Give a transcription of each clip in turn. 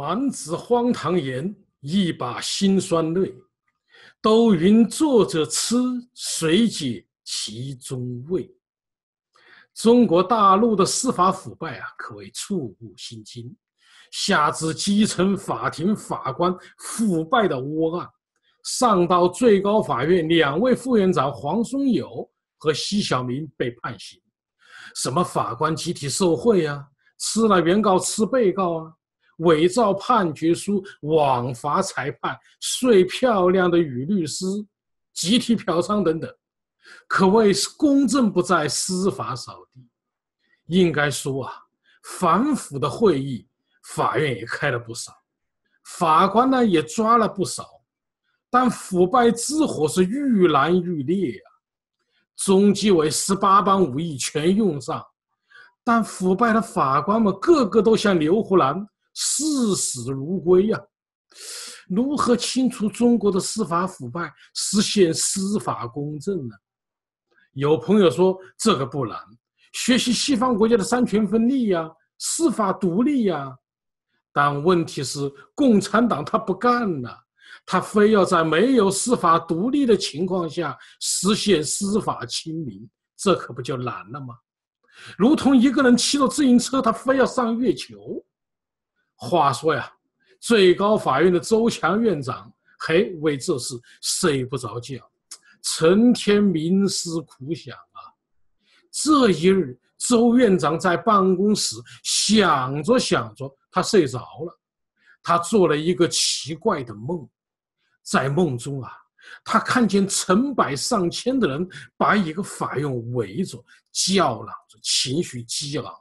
满纸荒唐言，一把辛酸泪。都云作者痴，谁解其中味？中国大陆的司法腐败啊，可谓触目心惊。下至基层法庭法官腐败的窝案，上到最高法院两位副院长黄松友和奚晓明被判刑，什么法官集体受贿啊，吃了原告吃被告啊，伪造判决书、枉罚裁判、睡漂亮的女律师、集体嫖娼等等，可谓是公正不在，司法扫地。应该说啊，反腐的会议。法院也开了不少，法官呢也抓了不少，但腐败之火是愈燃愈烈啊。中纪委十八般武艺全用上，但腐败的法官们个个都像刘胡兰，视死如归呀。如何清除中国的司法腐败，实现司法公正呢？有朋友说这个不难，学习西方国家的三权分立呀，司法独立呀。但问题是，共产党他不干了，他非要在没有司法独立的情况下实现司法清明，这可不就难了吗？如同一个人骑着自行车，他非要上月球。话说呀，最高法院的周强院长还为这事睡不着觉，成天冥思苦想啊。这一日，周院长在办公室想着想着。他睡着了，他做了一个奇怪的梦，在梦中啊，他看见成百上千的人把一个法院围着，叫嚷着，情绪激昂。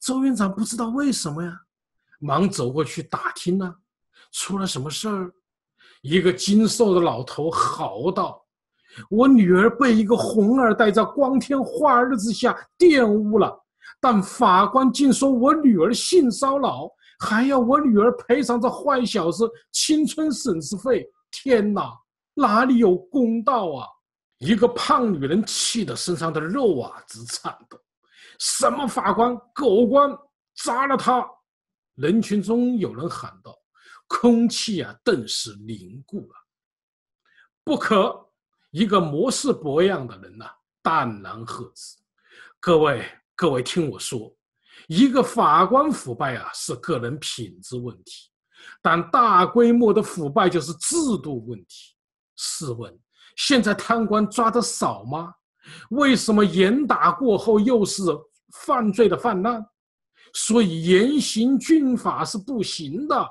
周院长不知道为什么呀，忙走过去打听呢，出了什么事儿？一个精瘦的老头嚎道：“我女儿被一个红二代在光天化日之下玷污了。”但法官竟说我女儿性骚扰，还要我女儿赔偿这坏小子青春损失费。天哪，哪里有公道啊！一个胖女人气得身上的肉啊直颤抖。什么法官，狗官，砸了他！人群中有人喊道，空气啊顿时凝固了。不可！一个模式博样的人呐，淡然喝止：“各位。”各位听我说，一个法官腐败啊是个人品质问题，但大规模的腐败就是制度问题。试问，现在贪官抓的少吗？为什么严打过后又是犯罪的泛滥？所以严刑峻法是不行的。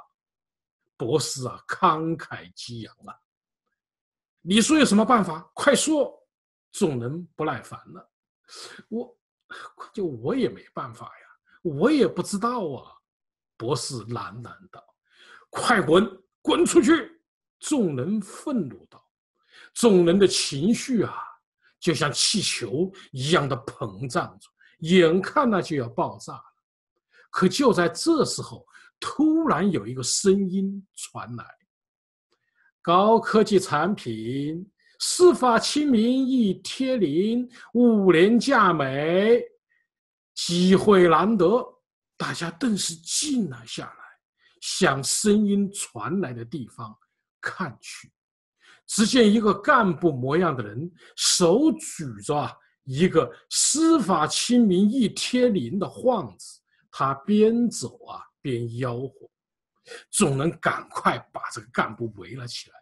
博士啊，慷慨激昂了。你说有什么办法？快说！众人不耐烦了。我。就我也没办法呀，我也不知道啊。博士喃喃道：“快滚，滚出去！”众人愤怒道：“众人的情绪啊，就像气球一样的膨胀着，眼看那就要爆炸了。可就在这时候，突然有一个声音传来：高科技产品。”司法清明一贴灵，五年价美，机会难得，大家顿时静了下来，向声音传来的地方看去。只见一个干部模样的人，手举着一个“司法清明一贴灵”的晃子，他边走啊边吆喝，众人赶快把这个干部围了起来。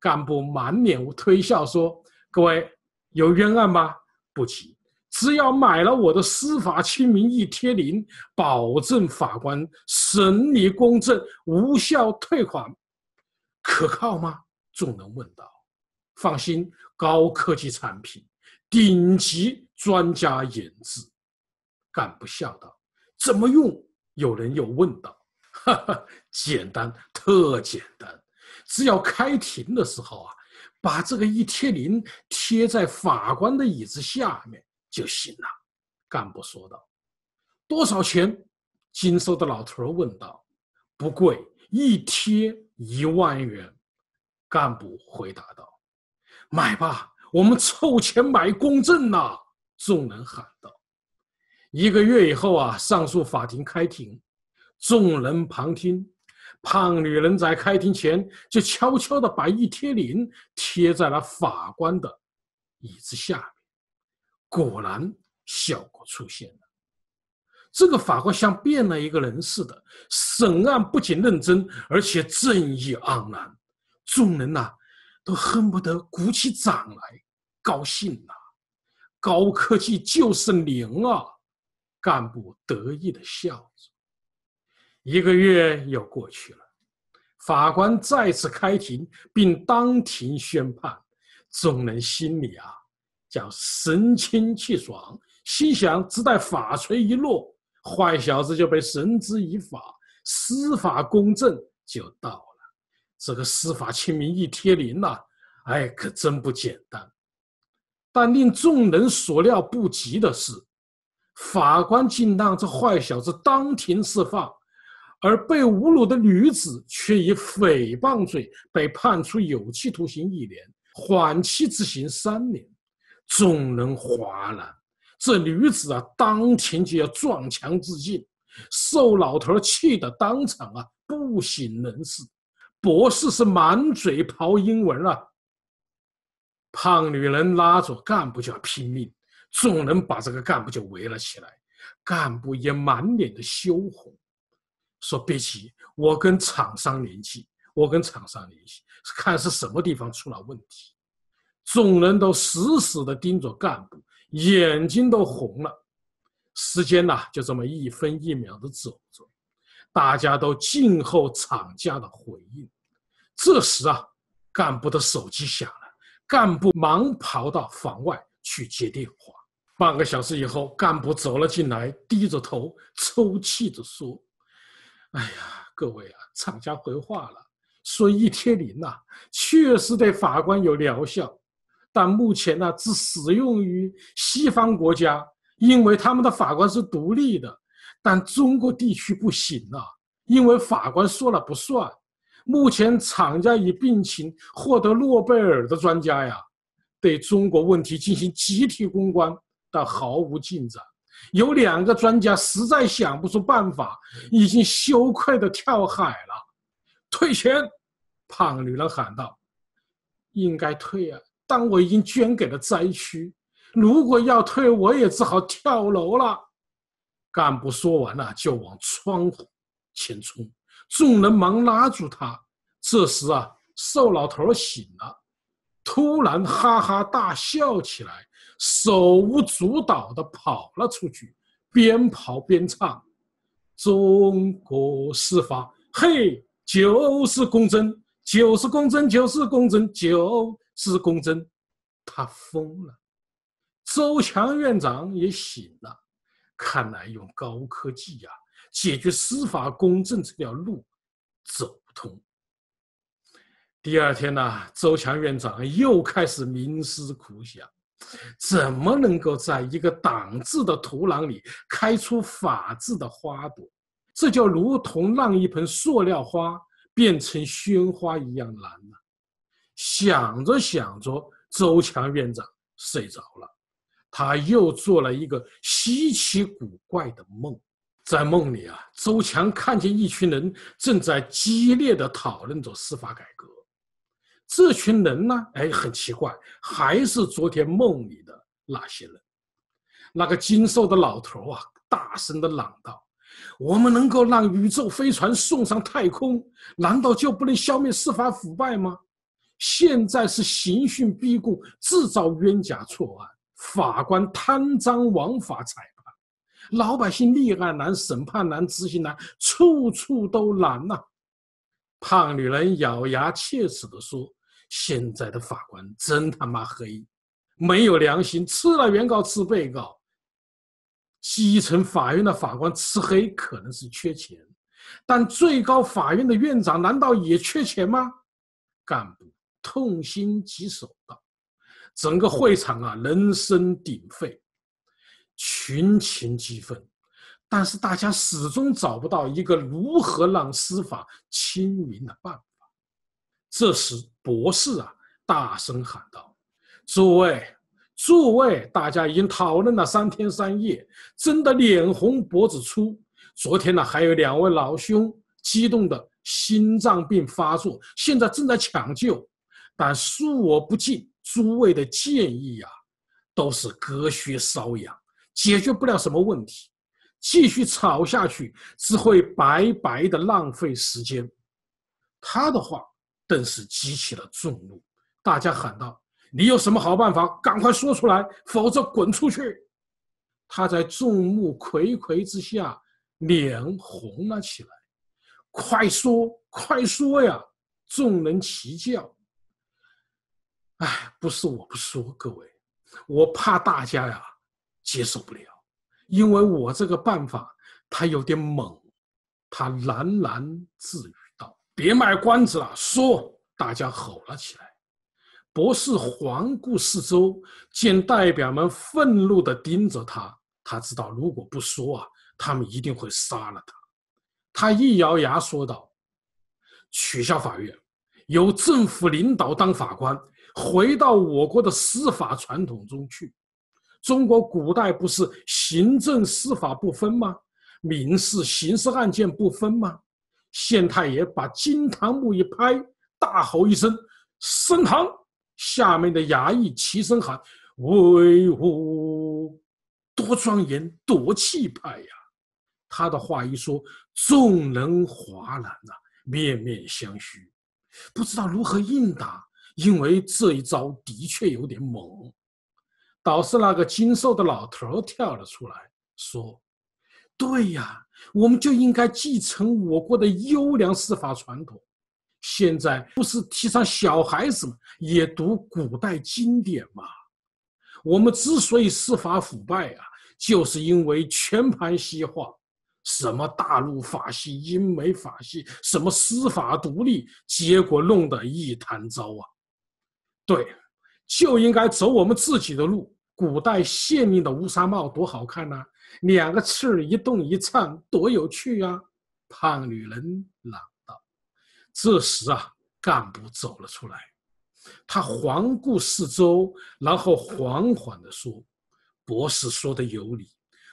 干部满脸推笑说：“各位有冤案吗？不急，只要买了我的司法清明一贴灵，保证法官审理公正，无效退款，可靠吗？”众人问道。“放心，高科技产品，顶级专家研制。”干部笑道。“怎么用？”有人又问道。“哈哈，简单，特简单。”只要开庭的时候啊，把这个一贴灵贴在法官的椅子下面就行了。干部说道：“多少钱？”精瘦的老头问道。“不贵，一贴一万元。”干部回答道。“买吧，我们凑钱买公证呐！”众人喊道。一个月以后啊，上诉法庭开庭，众人旁听。胖女人在开庭前就悄悄地把一贴灵贴在了法官的椅子下面。果然，效果出现了。这个法官像变了一个人似的，审案不仅认真，而且正义盎然。众人呐，都恨不得鼓起掌来，高兴呐！高科技就是灵啊！干部得意的笑着。一个月又过去了，法官再次开庭，并当庭宣判。众人心里啊，叫神清气爽，心想只待法锤一落。坏小子就被绳之以法，司法公正就到了。这个司法清明一贴灵呐，哎，可真不简单。但令众人所料不及的是，法官竟让这坏小子当庭释放，而被侮辱的女子却以诽谤罪被判处有期徒刑一年，缓期执行三年。众人哗然。这女子啊，当庭就要撞墙自尽，瘦老头气得当场啊不省人事。博士是满嘴刨英文啊。胖女人拉着干部就要拼命，众人把这个干部就围了起来，干部也满脸的羞红，说：“别急，我跟厂商联系，我跟厂商联系，看是什么地方出了问题。”众人都死死地盯着干部。眼睛都红了，时间呐就这么一分一秒的走着，大家都静候厂家的回应。这时啊，干部的手机响了，干部忙跑到房外去接电话。半个小时以后，干部走了进来，低着头抽泣着说：“哎呀，各位啊，厂家回话了，说一贴灵呐，确实对法官有疗效。”但目前呢，只适用于西方国家，因为他们的法官是独立的。但中国地区不行啊，因为法官说了不算。目前厂家已病情获得诺贝尔的专家呀，对中国问题进行集体公关，但毫无进展。有两个专家实在想不出办法，已经羞愧的跳海了。退钱！胖女人喊道：“应该退啊。”但我已经捐给了灾区，如果要退，我也只好跳楼了。干部说完了，就往窗户前冲，众人忙拉住他。这时啊，瘦老头醒了，突然哈哈大笑起来，手舞足蹈的跑了出去，边跑边唱：“中国司法，嘿，就是公正，就是公正，就是公正，就。”是公正，他疯了。周强院长也醒了，看来用高科技呀解决司法公正这条路走不通。第二天呢，周强院长又开始冥思苦想，怎么能够在一个党治的土壤里开出法治的花朵？这就如同让一盆塑料花变成鲜花一样难了。想着想着，周强院长睡着了。他又做了一个稀奇古怪的梦，在梦里啊，周强看见一群人正在激烈的讨论着司法改革。这群人呢，哎，很奇怪，还是昨天梦里的那些人。那个精瘦的老头啊，大声的嚷道：“我们能够让宇宙飞船送上太空，难道就不能消灭司法腐败吗？”现在是刑讯逼供，制造冤假错案，法官贪赃枉法裁判，老百姓立案难，审判难，执行难，处处都难呐！胖女人咬牙切齿地说：“现在的法官真他妈黑，没有良心，吃了原告吃被告。基层法院的法官吃黑可能是缺钱，但最高法院的院长难道也缺钱吗？干部。”痛心疾首道：“整个会场啊，人声鼎沸，群情激愤，但是大家始终找不到一个如何让司法清明的办法。这时，博士啊，大声喊道：‘诸位，诸位，大家已经讨论了三天三夜，争得脸红脖子粗，昨天呢，还有两位老兄激动的心脏病发作，现在正在抢救。但恕我不敬诸位的建议呀，都是隔靴搔痒，解决不了什么问题。继续吵下去，只会白白的浪费时间。他的话顿时激起了众怒，大家喊道：“你有什么好办法？赶快说出来，否则滚出去！”他在众目睽睽之下脸红了起来，“快说，快说呀！”众人齐叫。哎，不是我不说，各位，我怕大家呀接受不了，因为我这个办法他有点猛。他喃喃自语：“别卖关子了，说！”大家吼了起来。博士环顾四周，见代表们愤怒地盯着他，他知道如果不说啊，他们一定会杀了他。他一咬牙说道：“取消法院，由政府领导当法官。”回到我国的司法传统中去。中国古代不是行政司法不分吗？民事、刑事案件不分吗？县太爷把金堂木一拍，大吼一声：“升堂！”下面的衙役齐声喊：“威武！”多庄严，多气派呀！他的话一说，众人哗然呐，面面相觑，不知道如何应答。因为这一招的确有点猛，倒是那个精瘦的老头跳了出来，说：“对呀，我们就应该继承我国的优良司法传统。现在不是提倡小孩子也读古代经典吗？我们之所以司法腐败啊，就是因为全盘西化，什么大陆法系、英美法系，什么司法独立，结果弄得一团糟啊！”对，就应该走我们自己的路。古代县令的乌纱帽多好看呐，两个翅一动一颤，多有趣啊！胖女人嚷道。这时啊，干部走了出来，他环顾四周，然后缓缓地说：“博士说的有理，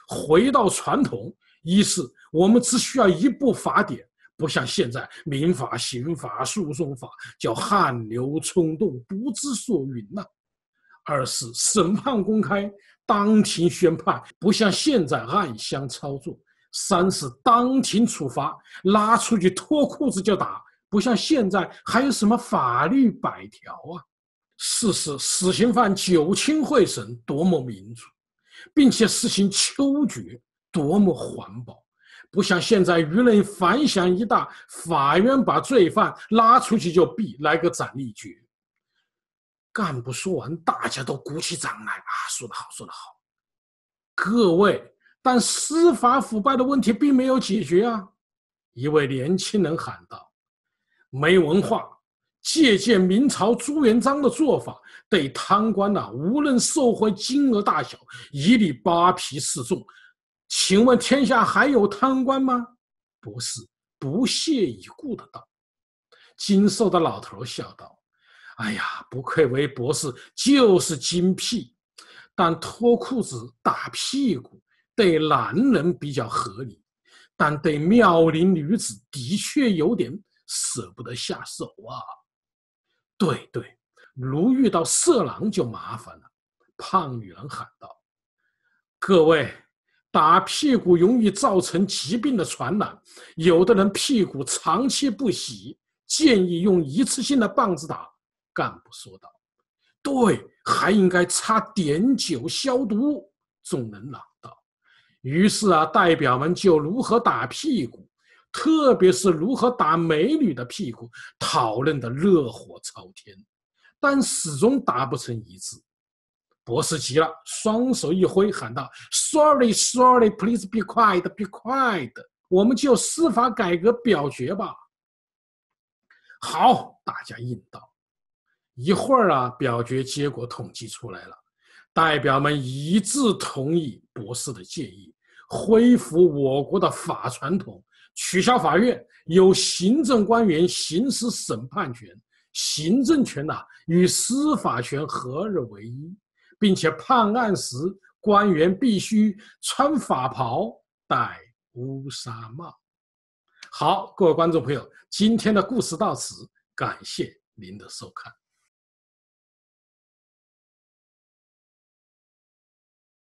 回到传统，一是我们只需要一部法典。”不像现在民法、刑法、诉讼法叫汗流冲动、不知所云呐。二是审判公开，当庭宣判，不像现在暗箱操作。三是当庭处罚，拉出去脱裤子就打，不像现在还有什么法律百条啊。四是死刑犯九卿会审，多么民主，并且实行秋决，多么环保。不像现在舆论反响一大，法院把罪犯拉出去就毙，来个斩立决。干部说完，大家都鼓起掌来啊！说得好，说得好。各位，但司法腐败的问题并没有解决啊！一位年轻人喊道：“没文化，借鉴明朝朱元璋的做法，对贪官呐，无论受贿金额大小，一律扒皮示众。”请问天下还有贪官吗？博士不屑一顾的道。精瘦的老头笑道：“哎呀，不愧为博士，就是精辟。但脱裤子打屁股对男人比较合理，但对妙龄女子的确有点舍不得下手啊。”对对，如遇到色狼就麻烦了。胖女人喊道：“各位。”打屁股容易造成疾病的传染，有的人屁股长期不洗，建议用一次性的棒子打。干部说道：“对，还应该擦碘酒消毒。”众人嚷道。于是啊，代表们就如何打屁股，特别是如何打美女的屁股，讨论的热火朝天，但始终达不成一致。博士急了，双手一挥，喊道：“Sorry, sorry, please be quiet, be quiet。我们就司法改革表决吧。”好，大家应道。一会儿啊，表决结果统计出来了，代表们一致同意博士的建议，恢复我国的法传统，取消法院，由行政官员行使审判权，行政权呐与司法权合二为一。并且判案时，官员必须穿法袍、戴乌纱帽。好，各位观众朋友，今天的故事到此，感谢您的收看。